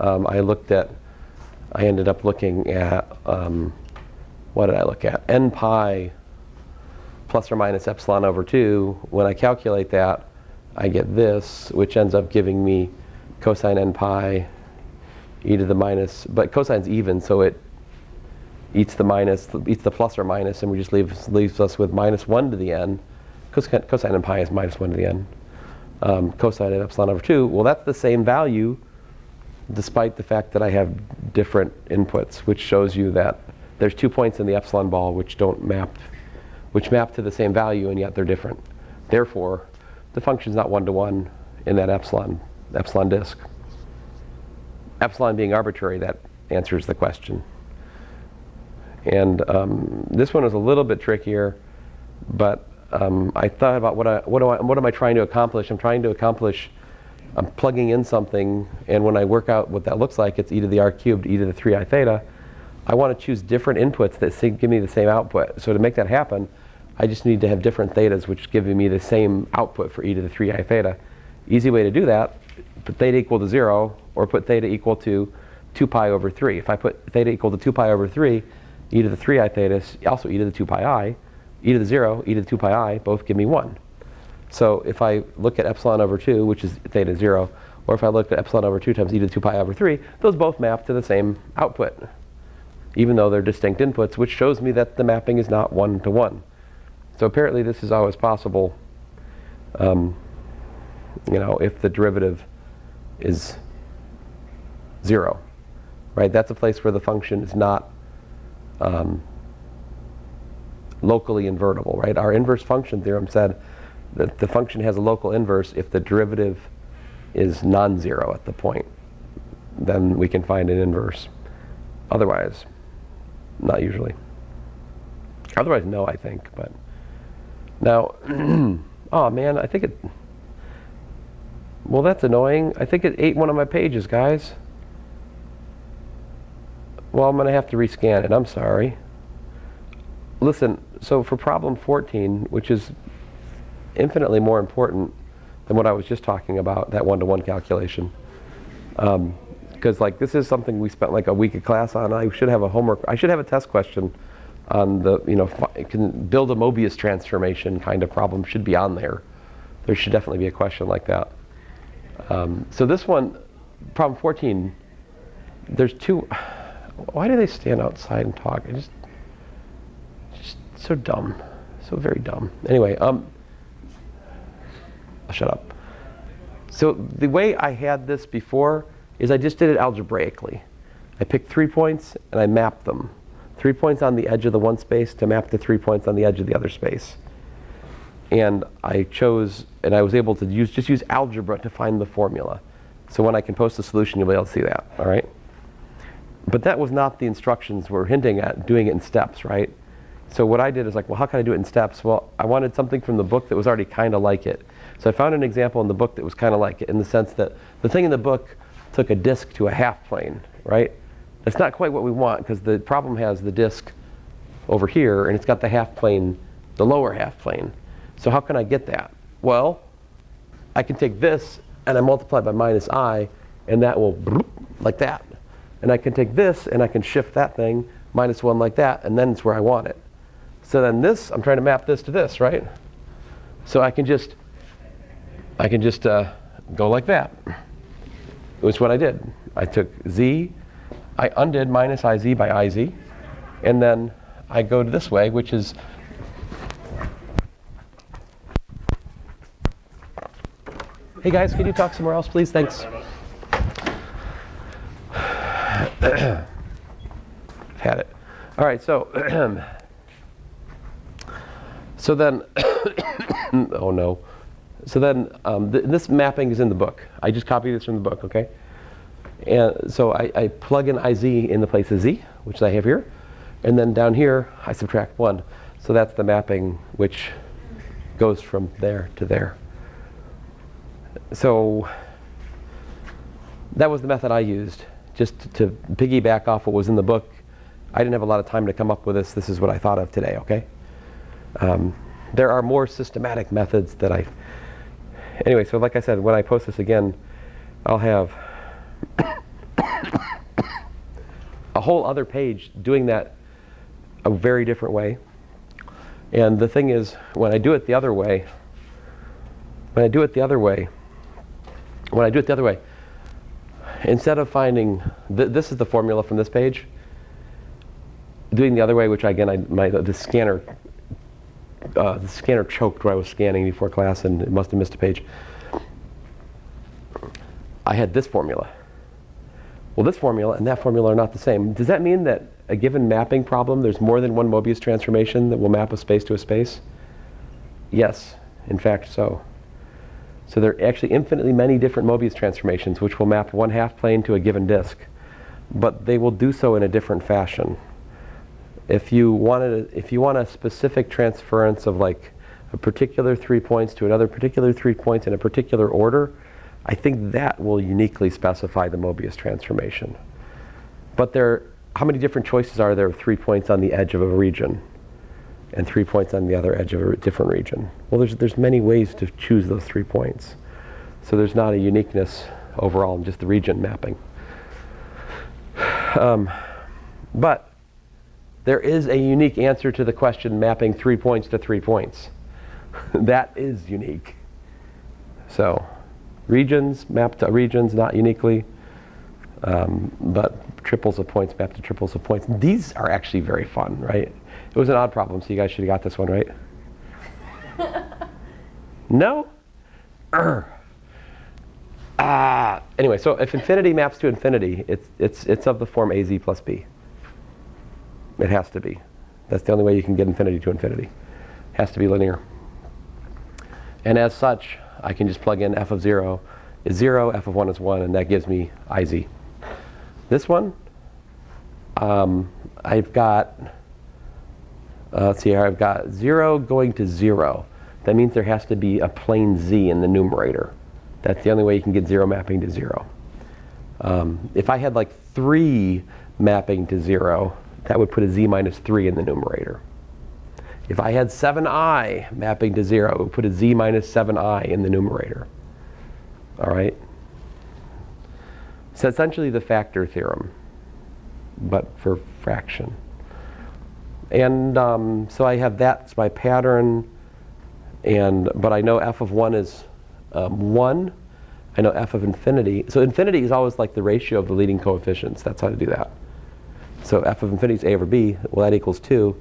um, I looked at, I ended up looking at, um, what did I look at? n pi plus or minus epsilon over 2. When I calculate that, I get this, which ends up giving me cosine n pi e to the minus, but cosine's even, so it eats the minus, eats the plus or minus, and we just leaves, leaves us with minus 1 to the n. Cosine, cosine n pi is minus 1 to the n. Um, cosine of epsilon over 2, well, that's the same value despite the fact that I have different inputs, which shows you that there's two points in the epsilon ball which don't map, which map to the same value and yet they're different. Therefore, the function's not one-to-one in that epsilon, epsilon disk. Epsilon being arbitrary, that answers the question. And um, this one is a little bit trickier, but um, I thought about what, I, what, I, what am I trying to accomplish? I'm trying to accomplish, I'm plugging in something, and when I work out what that looks like, it's e to the r cubed, e to the 3i theta. I want to choose different inputs that give me the same output. So to make that happen, I just need to have different thetas, which give me the same output for e to the 3i theta. Easy way to do that, put theta equal to 0, or put theta equal to 2 pi over 3. If I put theta equal to 2 pi over 3, e to the 3i theta is also e to the 2 pi i. e to the 0, e to the 2 pi i, both give me 1. So if I look at epsilon over 2, which is theta 0, or if I look at epsilon over 2 times e to the 2 pi over 3, those both map to the same output, even though they're distinct inputs, which shows me that the mapping is not one to one. So apparently this is always possible, um, you know, if the derivative is 0, right? That's a place where the function is not um, locally invertible, right? Our inverse function theorem said that the function has a local inverse if the derivative is non-zero at the point. Then we can find an inverse. Otherwise, not usually. Otherwise, no, I think. But now, oh man, I think it. Well, that's annoying. I think it ate one of my pages, guys. Well, I'm going to have to rescan it. I'm sorry. Listen, so for problem 14, which is infinitely more important than what I was just talking about, that one-to-one calculation. Because um, like this is something we spent like a week of class on. I should have a homework. I should have a test question on the, you know, can build a Mobius transformation kind of problem should be on there. There should definitely be a question like that. Um, so this one, problem 14, there's two, why do they stand outside and talk? It's just, just so dumb, so very dumb. Anyway, um, Oh, shut up. So the way I had this before is I just did it algebraically. I picked three points and I mapped them. Three points on the edge of the one space to map to three points on the edge of the other space. And I chose, and I was able to use just use algebra to find the formula. So when I can post the solution, you'll be able to see that, all right? But that was not the instructions we're hinting at, doing it in steps, right? So what I did is like, well, how can I do it in steps? Well, I wanted something from the book that was already kind of like it. So I found an example in the book that was kind of like it in the sense that the thing in the book took a disk to a half plane, right? That's not quite what we want because the problem has the disk over here and it's got the half plane, the lower half plane. So how can I get that? Well, I can take this and I multiply by minus i and that will like that. And I can take this and I can shift that thing minus 1 like that, and then it's where I want it. So then this, I'm trying to map this to this, right? So I can just, I can just uh, go like that. Which is what I did. I took z, I undid minus iz by iz, and then I go to this way, which is Hey guys, can you talk somewhere else, please? Thanks. had it. All right, so so then, oh no. So then, um, th this mapping is in the book. I just copied this from the book, okay? And so I, I plug in iz in the place of z, which I have here, and then down here I subtract one. So that's the mapping which goes from there to there. So that was the method I used, just to piggyback off what was in the book I didn't have a lot of time to come up with this. This is what I thought of today, okay? Um, there are more systematic methods that I. Anyway, so like I said, when I post this again, I'll have a whole other page doing that a very different way. And the thing is, when I do it the other way, when I do it the other way, when I do it the other way, instead of finding, th this is the formula from this page, doing the other way, which again, I, my, the scanner, uh, the scanner choked where I was scanning before class and it must have missed a page. I had this formula. Well, this formula and that formula are not the same. Does that mean that a given mapping problem, there's more than one Mobius transformation that will map a space to a space? Yes, in fact, so. So there are actually infinitely many different Mobius transformations which will map one half plane to a given disk, but they will do so in a different fashion. If you wanted, a, if you want a specific transference of like a particular three points to another particular three points in a particular order, I think that will uniquely specify the Mobius transformation. But there, how many different choices are there of three points on the edge of a region and three points on the other edge of a different region? Well, there's, there's many ways to choose those three points. So there's not a uniqueness overall in just the region mapping. Um, but there is a unique answer to the question mapping three points to three points. that is unique. So regions mapped to regions, not uniquely, um, but triples of points mapped to triples of points. These are actually very fun, right? It was an odd problem, so you guys should have got this one, right? no? Ah. Anyway, so if infinity maps to infinity, it's, it's, it's of the form az plus b. It has to be. That's the only way you can get infinity to infinity. It has to be linear. And as such, I can just plug in f of 0 is 0, f of 1 is 1, and that gives me iz. This one, um, I've got, uh, let's see here, I've got 0 going to 0. That means there has to be a plain z in the numerator. That's the only way you can get 0 mapping to 0. Um, if I had like 3 mapping to 0, that would put a z minus 3 in the numerator. If I had 7i mapping to 0, it would put a z minus 7i in the numerator. All right? So essentially the factor theorem, but for fraction. And um, so I have that's my pattern, and but I know f of 1 is um, 1. I know f of infinity. So infinity is always like the ratio of the leading coefficients. That's how to do that. So f of infinity is a over b. Well, that equals 2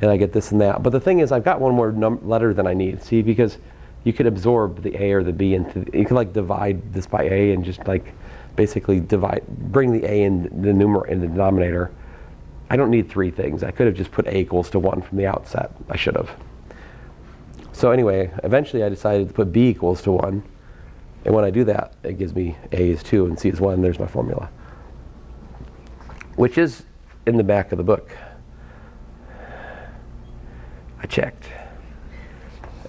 and I get this and that. But the thing is, I've got one more letter than I need. See, because you could absorb the A or the B into, you could like divide this by A and just like basically divide, bring the A in the numerator in the denominator. I don't need three things. I could have just put A equals to one from the outset. I should have. So anyway, eventually I decided to put B equals to one. And when I do that, it gives me A is two and C is one. There's my formula. Which is in the back of the book. I checked.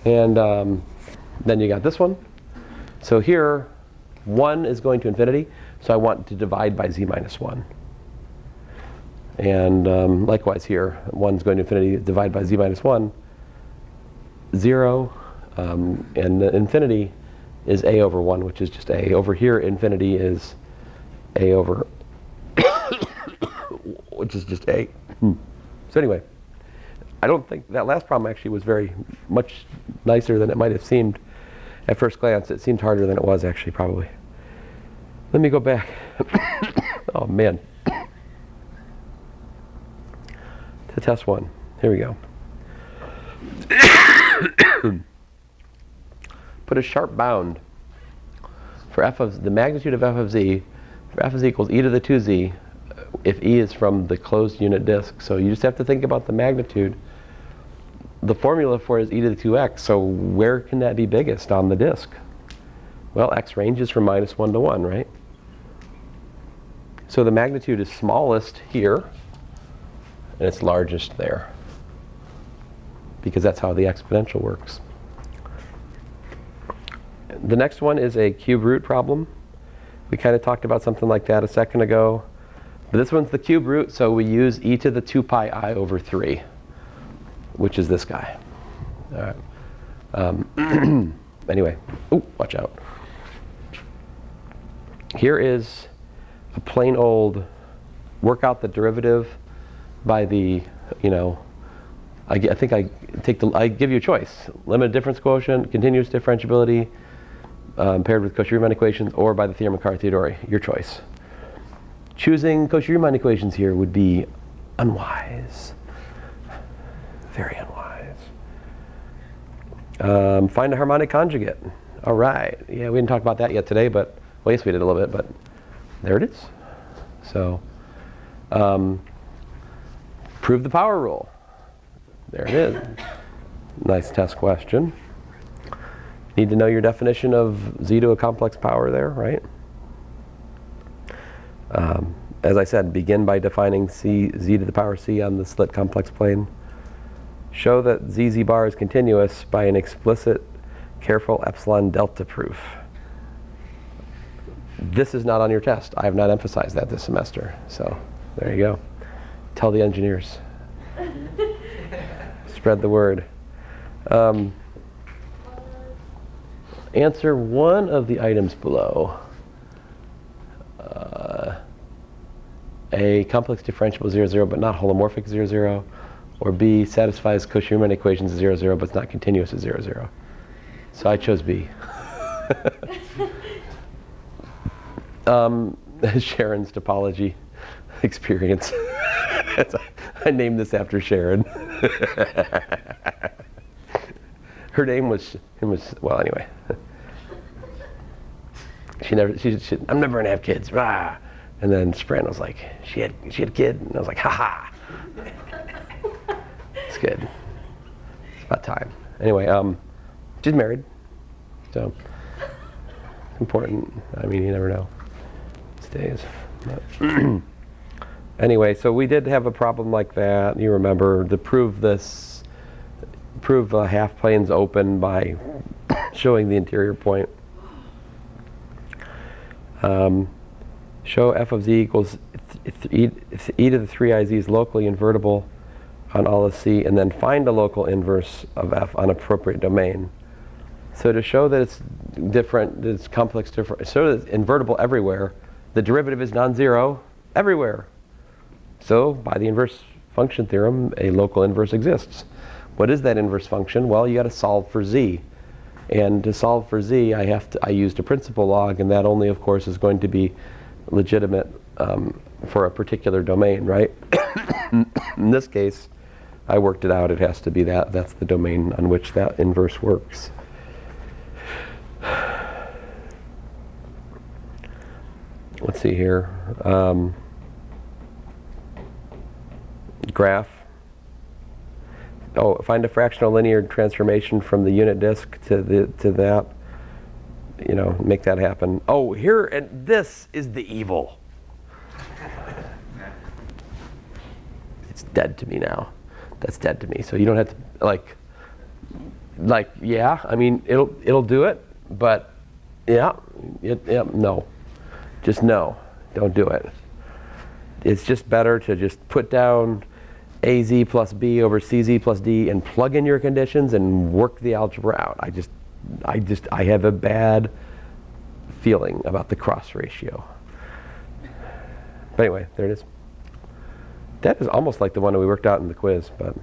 And um, then you got this one. So here, 1 is going to infinity, so I want to divide by z minus 1. And um, likewise here, 1 is going to infinity, divide by z minus 1. 0, um, and infinity is a over 1, which is just a. Over here, infinity is a over, which is just a. Hmm. So anyway. I don't think that last problem actually was very much nicer than it might have seemed at first glance. It seemed harder than it was actually, probably. Let me go back. oh, man. to test one. Here we go. Put a sharp bound for f of the magnitude of f of z, for f is equals e to the 2z, if e is from the closed unit disk. So you just have to think about the magnitude the formula for it is e to the 2x, so where can that be biggest on the disk? Well, x ranges from minus 1 to 1, right? So the magnitude is smallest here, and it's largest there, because that's how the exponential works. The next one is a cube root problem. We kind of talked about something like that a second ago. But this one's the cube root, so we use e to the 2 pi i over 3 which is this guy. All right. Um, anyway, oh, watch out. Here is a plain old work out the derivative by the, you know, I, I think I take the, I give you a choice. Limited difference quotient, continuous differentiability, um, paired with Cauchy-Riemann equations, or by the theorem of Carathéodory, your choice. Choosing Cauchy-Riemann equations here would be unwise. Very unwise. Um, find a harmonic conjugate. All right. Yeah, we didn't talk about that yet today, but, well, yes, we did a little bit, but there it is. So, um, prove the power rule. There it is. Nice test question. Need to know your definition of z to a complex power there, right? Um, as I said, begin by defining c, z to the power c on the slit complex plane. Show that zz bar is continuous by an explicit, careful epsilon delta proof. This is not on your test. I have not emphasized that this semester. So there you go. Tell the engineers. Spread the word. Um, answer one of the items below. Uh, A, complex differentiable 0, 0, but not holomorphic 0, 0. Or B, satisfies Cauchy-Riemann equations 0, 0, but it's not continuous at 0, 0. So I chose B. um, Sharon's topology experience. I named this after Sharon. Her name was, it was well, anyway. She never, she, she I'm never gonna have kids. Rah. And then Spran was like, she had, she had a kid. And I was like, ha ha. it's good. It's about time. Anyway, um, she's married. So, important. I mean, you never know these days. Anyway, so we did have a problem like that. You remember to prove this, prove a half plane's open by showing the interior point. Um, show f of z equals e, e to the 3iz is locally invertible on all of c, and then find a local inverse of f on appropriate domain. So to show that it's different, that it's complex different, so that it's invertible everywhere, the derivative is non-zero everywhere. So by the inverse function theorem, a local inverse exists. What is that inverse function? Well, you got to solve for z. And to solve for z, I have to I used a principal log, and that only, of course, is going to be legitimate um, for a particular domain, right? In this case, I worked it out. It has to be that. That's the domain on which that inverse works. Let's see here. Um, graph. Oh, find a fractional linear transformation from the unit disk to the to that. You know, make that happen. Oh, here and this is the evil. It's dead to me now. That's dead to me. So you don't have to like like yeah, I mean it'll it'll do it, but yeah, it, yeah, no. Just no. Don't do it. It's just better to just put down az plus b over cz plus d and plug in your conditions and work the algebra out. I just, I just, I have a bad feeling about the cross ratio. But anyway, there it is. That is almost like the one that we worked out in the quiz, but.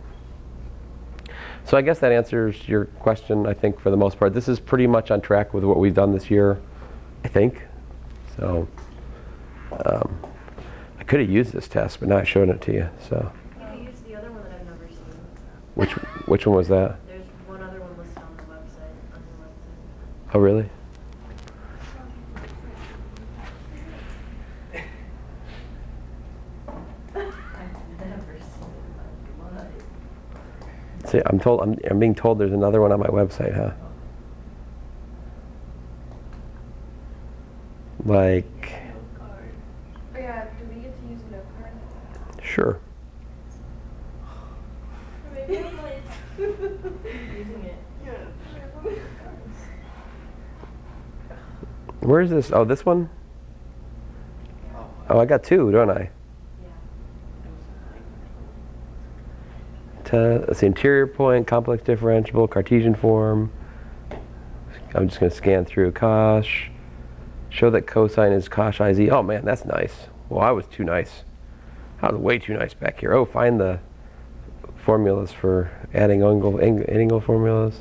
So I guess that answers your question, I think, for the most part. This is pretty much on track with what we've done this year, I think. So um, I could have used this test, but now I showed it to you. So use the other one that I've never seen. which which one was that? There's one other one listed on the website, on the website. Oh, really? See, I'm told I'm, I'm being told there's another one on my website, huh? Like, Oh yeah, do we get to use a note card? sure. Maybe I'm like Using it. Yeah. Where is this? Oh, this one? Oh, I got two, don't I? To, let's interior point, complex differentiable, Cartesian form. I'm just going to scan through cosh. Show that cosine is cosh IZ. Oh man, that's nice. Well, I was too nice. That was way too nice back here. Oh, find the formulas for adding angle, angle formulas.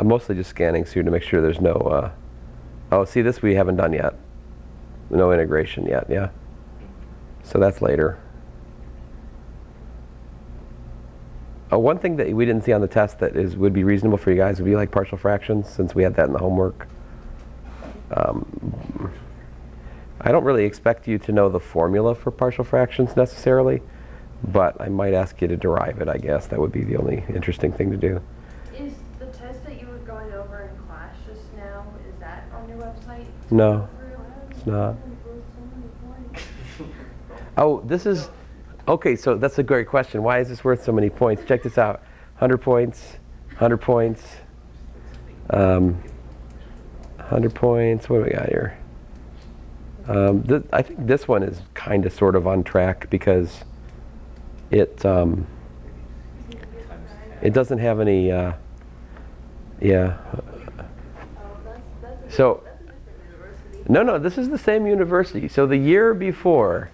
I'm mostly just scanning through to make sure there's no, uh, oh, see this we haven't done yet. No integration yet, yeah. So that's later. Uh, one thing that we didn't see on the test that is would be reasonable for you guys would be like partial fractions, since we had that in the homework. Um, I don't really expect you to know the formula for partial fractions necessarily, but I might ask you to derive it, I guess. That would be the only interesting thing to do. Is the test that you were going over in class just now, is that on your website? No, it's not. Oh, this is, okay, so that's a great question. Why is this worth so many points? Check this out. 100 points, 100 points, um, 100 points, what do we got here? Um, th- I think this one is kind of sort of on track because it, um, it doesn't have any, uh, yeah. So, no, no, this is the same university. So the year before,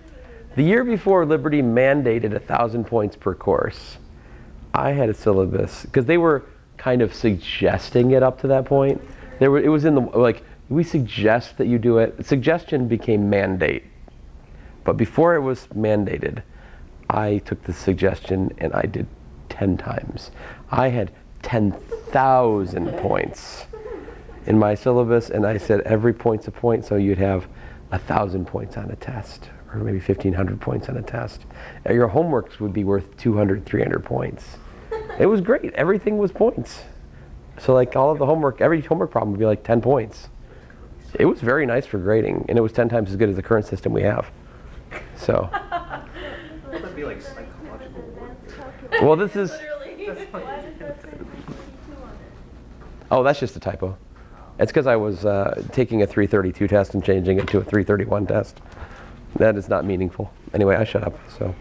the year before Liberty mandated a thousand points per course, I had a syllabus because they were kind of suggesting it up to that point. There were, it was in the like we suggest that you do it. Suggestion became mandate, but before it was mandated, I took the suggestion and I did ten times. I had ten thousand points in my syllabus, and I said every point's a point, so you'd have a thousand points on a test, or maybe 1,500 points on a test. Uh, Your homeworks would be worth 200, 300 points. It was great. Everything was points. So like all of the homework, every homework problem would be like 10 points. It was very nice for grading, and it was 10 times as good as the current system we have. So, be like psychological well, this is. Oh, that's just a typo. It's because I was uh, taking a 332 test and changing it to a 331 test. That is not meaningful. Anyway, I shut up. So.